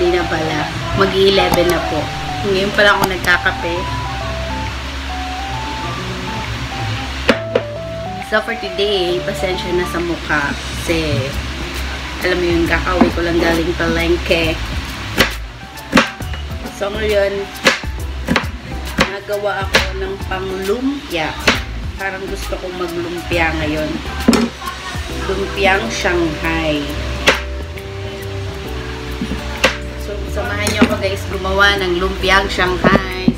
Tanghali na pala. Mag-11 na po. Ngayon pala ako nagkakape. So for today, pasensya na sa mukha. Kasi, alam mo yun, kakauwi ko lang galing palengke. So ngayon, nagawa ako ng panglumpia. Parang gusto kong maglumpia ngayon. Lumpiang Shanghai. Ako guys gumawa ng lumpiang Shanghai.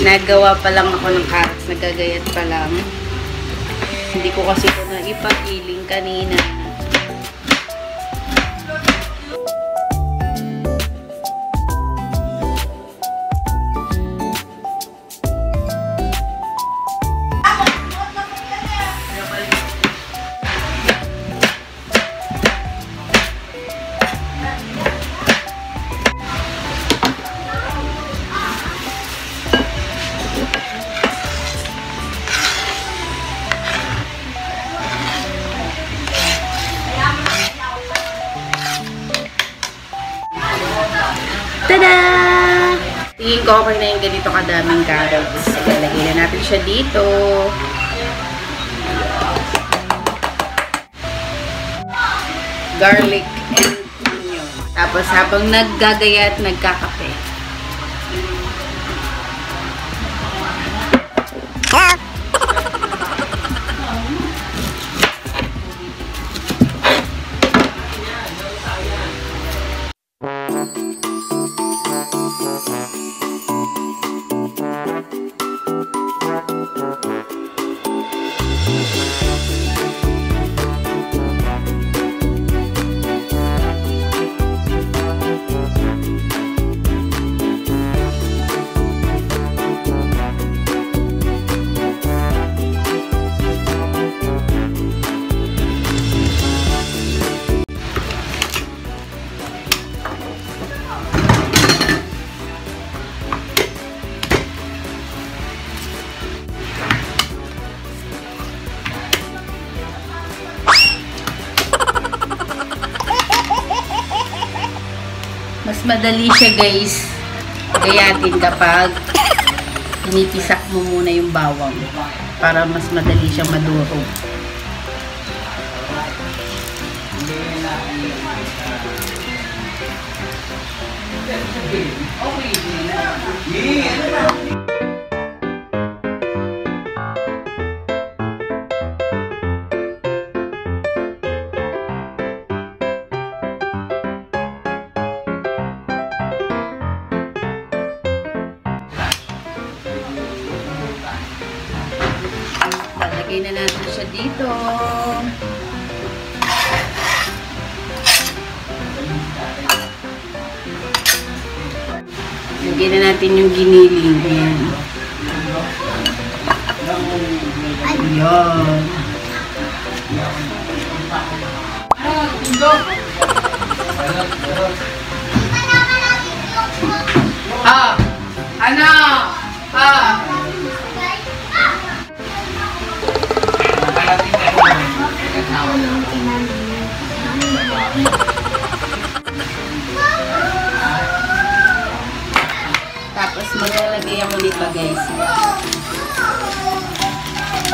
Nagawa pa lang ako ng carrots. Nagagayat pa lang. Hindi ko kasi ito na ipapiling kanina. Tingin ko okay na yung ganito kadaming carrots. Lalagay na natin siya dito. Garlic and onion. Tapos habang naggagaya at nagkakape. Madali siya guys gayatin kapag pinipisak mo muna yung bawang para mas madali siyang maduro. Lalagay na natin siya dito. Lagyan na natin yung giniling. Ayan. Ayan. Ah! Ano? Ah! Guys.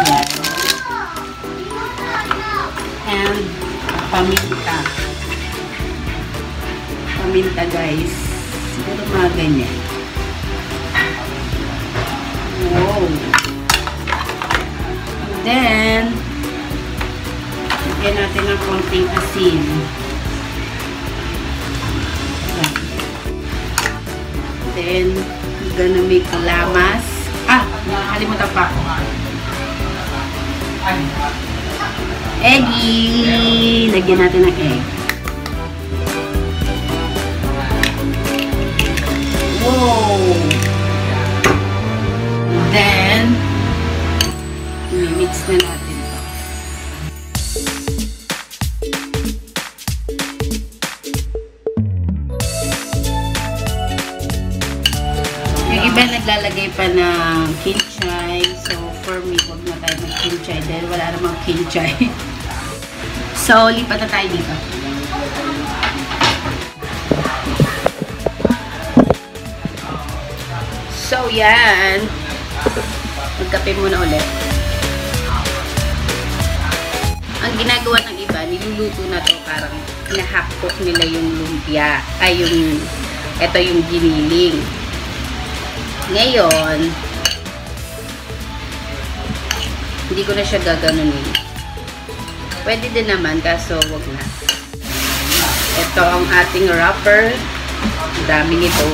Yan. And paminta. Paminta guys. Siguro mga ganyan. Wow. And then, lagyan natin ng konting asin. Then, gonna make lamas. Ah, nakakalimutan pa. Eggy! Lagyan natin ng egg. Wow! Then, mix na natin naglalagay pa ng kinchay. So, for me, huwag na tayo ng kinchay dahil wala namang kinchay. so, lipat na tayo dito. So, yan. Magkape muna ulit. Ang ginagawa ng iba, niluluto na to parang nahakpok nila yung lumpia. Ay, yung, eto yung giniling. Ngayon, hindi ko na siya gaganunin. Pwede din naman, kaso wag na. Ito ang ating wrapper. Dami nito.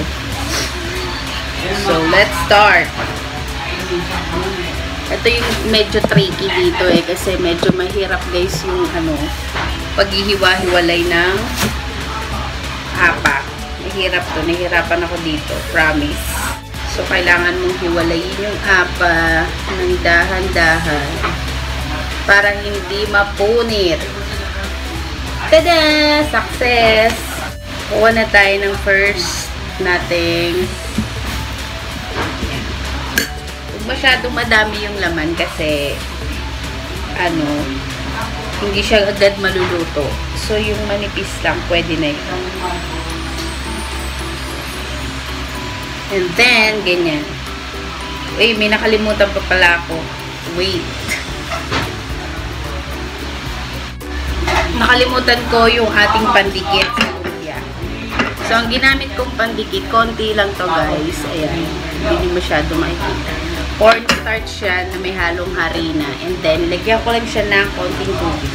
So, let's start. Ito yung medyo tricky dito eh, kasi medyo mahirap guys yung ano, paghihiwa-hiwalay ng apa. Mahirap to, nahihirapan ako dito, promise. So, kailangan mong hiwalayin yung apa ng dahan-dahan para hindi mapunit. Tada! Success! Kuha na tayo ng first nating Huwag masyadong madami yung laman kasi ano hindi siya agad maluluto. So, yung manipis lang, pwede na yun. And then, ganyan. Uy, may nakalimutan pa pala ako. Wait. Nakalimutan ko yung ating pandikit sa. So, ang ginamit kong pandikit, konti lang to guys. Ayan. Hindi masyado makikita. Cornstarch siya na may halong harina. And then, lagyan ko lang siya ng konting tubig.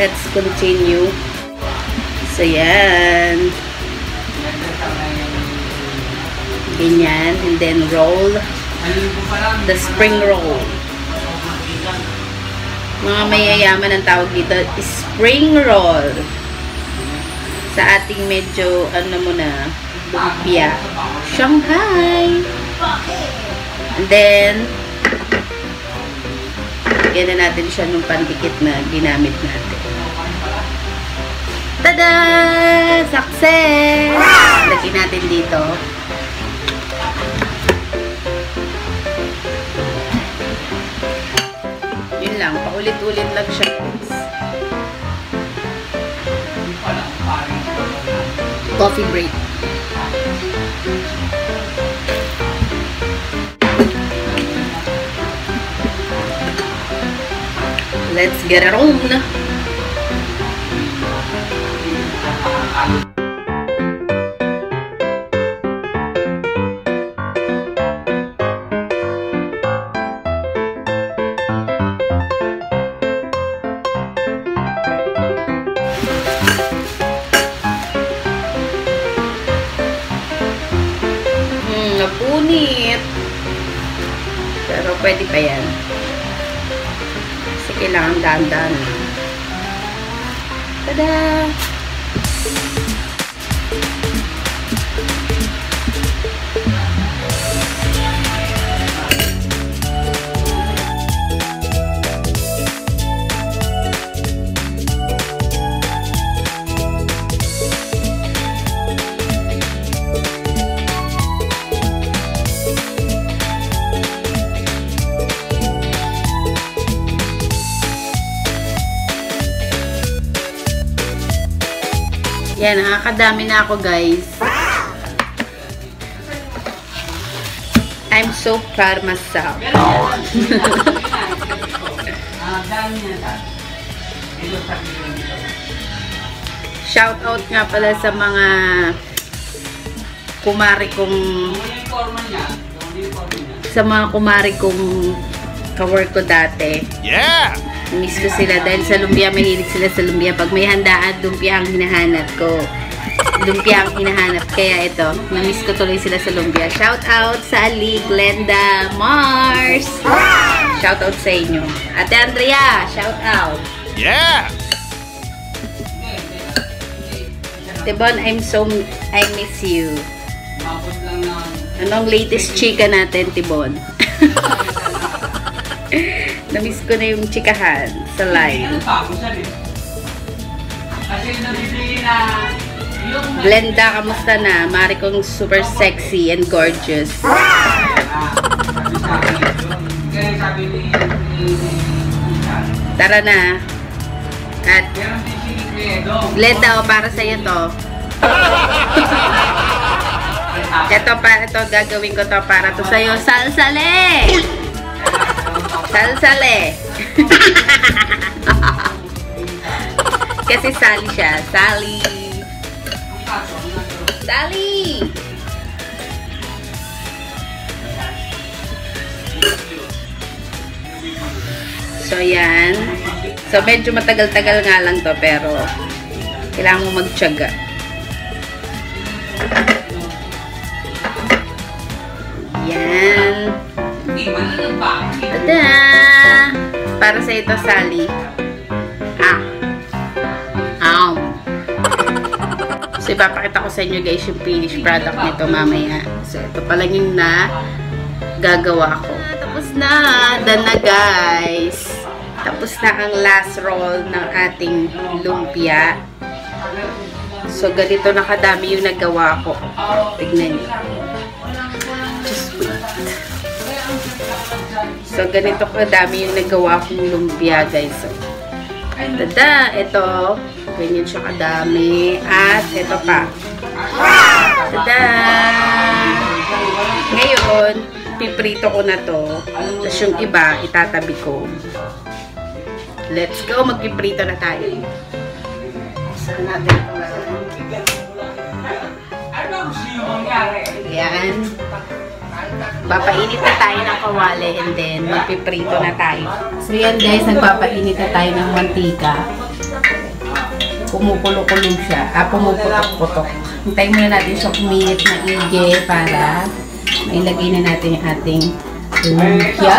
Let's continue. So, yan. Ganyan. And then, roll the spring roll. Mga mayayaman ang tawag dito, spring roll. Sa ating medyo, ano mo na, lumpia. Shanghai. And then, lagyan na natin siya nung pandikit na ginamit natin. Tada! Success! Lagyan natin dito. Yun lang, paulit-ulit lang siya. Coffee break. Let's get it on. Hmm, napunit. Pero pwede pa yan. Kasi kailangan dahan-dahan. Tada! Yan, nakakadami na ako guys. I'm so proud myself. Shout out nga pala sa mga kumari kong sa mga kumari kong kawork ko dati. Yeah! Miss ko sila dahil sa lumpia, mahilig sila sa lumpia. Pag may handaan, lumpia ang hinahanap ko. Lumpia ang hinahanap. Kaya ito, na-miss ko tuloy sila sa lumpia. Shout out sa Ali, Glenda, Mars! Shout out sa inyo. Ate Andrea, shout out. Yeah! Tibon, I'm so, I miss you. Anong latest chika natin, Tibon? Na-miss ko na yung chikahan sa live. Glenda, kamusta na? Mari kong super sexy and gorgeous. Tara na. At Glenda, oh, para sa'yo to. ito pa, ito gagawin ko to para to sa'yo. Salsale! Salsale! Kasi Sally siya. Sally! Sally! So, yan. So, medyo matagal-tagal nga lang to, pero kailangan mo magtyaga. Yan. Tada! Para sa ito, Sally. Ah. Ow. So, ipapakita ko sa inyo guys yung finished product nito mamaya. So, ito pa lang yung na gagawa ko. Tapos na. Done na guys. Tapos na ang last roll ng ating lumpia. So, ganito na kadami yung nagawa ko. Tignan niyo. So, ganito kadami yung nagawa kong lumpia, guys. So, tada! Ito. Ganyan siya kadami. At ito pa. Tada! Ngayon, piprito ko na to. Tapos yung iba, itatabi ko. Let's go! Magpiprito na tayo. Saan natin ito Ayan. Papainit na tayo ng kawali and then magpiprito na tayo. So yan guys, nagpapainit na tayo ng mantika. Pumukulo-kulo siya. Ah, pumuputok-putok. Hintayin muna natin siya kuminit na ige para mailagay na natin yung ating lumpia.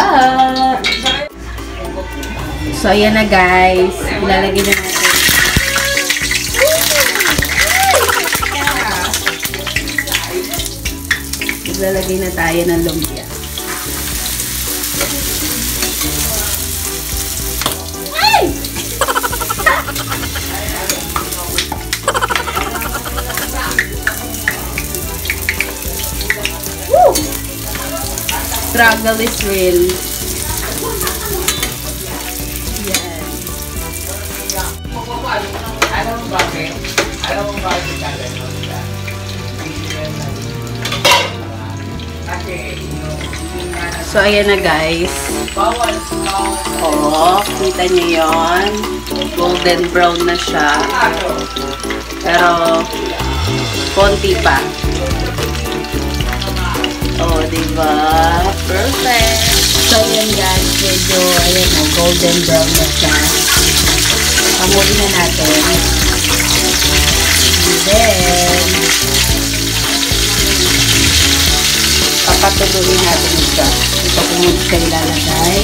So ayan na guys. Ilalagay na natin. Maglalagay na tayo ng lumpia. Ay! Woo! Struggle is real. Yan. Alam mo bakit? Alam mo bakit So, ayan na guys. Oo, kita niyo yon Golden brown na siya. Pero, konti pa. Oh, diba? Perfect! So, ayan guys. Medyo, ayan na, golden brown na siya. Pamuli na natin. And then, papatuloy natin siya. Ito kung mo siya ilalagay.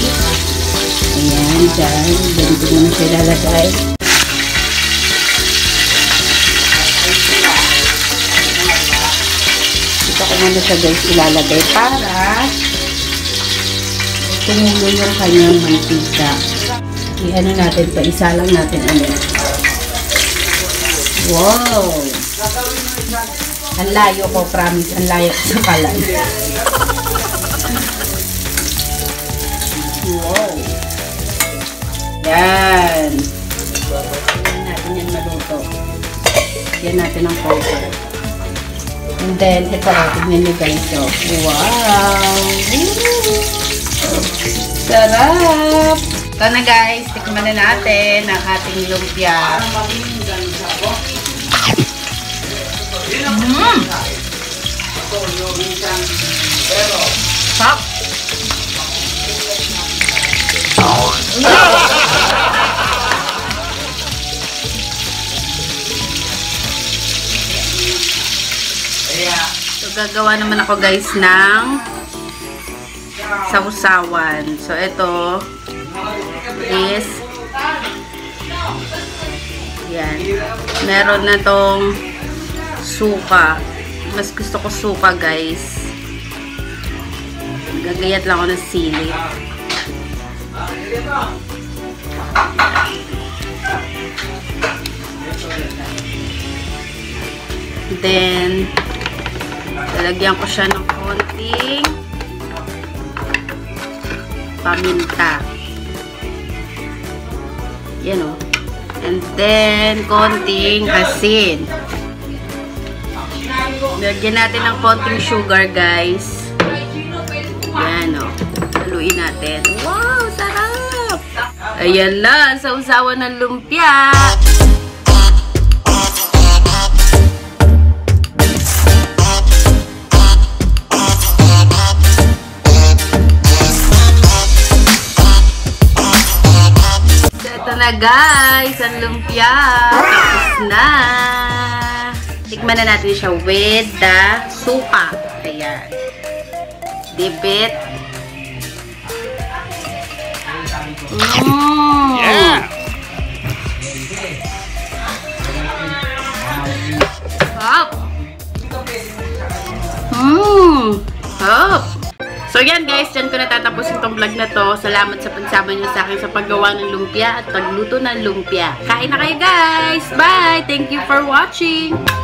Ayan, dyan. Ganito mo na siya ilalagay. Ito ko muna siya guys ilalagay para tumulo yung kanyang mantika. I-ano natin to, isa lang natin ano. Wow! Ang layo ko, promise. Ang layo ko sa kalan. Yan! Yan natin yan maluto. Yan natin ang cover. And then, ito, tignan nyo guys. So, wow! Sarap! Ito na guys, tikman na natin ang ating lumpia. Mmm! Kaya, So, gagawa naman ako guys ng sausawan. So, ito is yan. Meron na tong suka. Mas gusto ko suka guys. Gagayat lang ako ng sili. Then, lalagyan ko siya ng konting paminta. Yan o. And then, konting asin. Lagyan natin ng konting sugar, guys. Yan, o. Haluin natin. Wow, sarap! Ayan na, sa usawan ng lumpia. So, ito na guys, ang lumpia. Tapos na. Tikman na natin siya with the suka. Ayan. Dip it. Mm. Yeah. Sarap. Mmm. Sarap. So yan guys, dyan ko natatapusin tong vlog na to. Salamat sa pagsama niyo sa akin sa paggawa ng lumpia at pagluto ng lumpia. Kain na kayo guys! Bye! Thank you for watching!